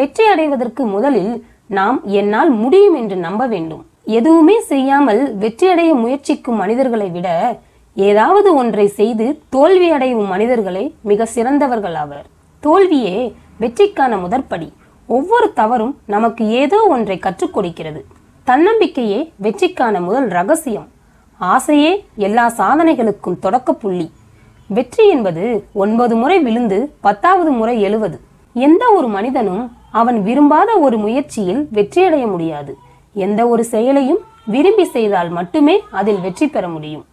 வெற்றி அடைவதற்கு முதலில் நாம் என்னால் முடியும் என்று நம்ப வேண்டும். எதுவுமே செய்யாமல் வெற்றியடைய முயற்சிக்கும் மனிதர்களை விட ஏதாவது ஒன்றை செய்து தோல்வி அடையும் மனிதர்களே மிக சிறந்தவர்கள் ஆவர். தோல்வியே வெற்றிக்கான முதற்படி. ஒவ்வொரு தவறும் நமக்கு ஏதோ ஒன்றை கற்றுக் கொடுக்கிறது. தன்னம்பிக்கையே வெற்றிக்கான முதல் ரகசியம். ஆசையே எல்லா சாதனைகளுக்கும் தொடக்க புள்ளி. வெற்றி என்பது ஒன்பது முறை விழுந்து பத்தாவது முறை எழுவது. எந்த ஒரு மனிதனும் அவன் விரும்பாத ஒரு முயற்சியில் வெற்றியடைய முடியாது. எந்த ஒரு செயலையும் விரும்பி செய்தால் மட்டுமே அதில் வெற்றி பெற முடியும்.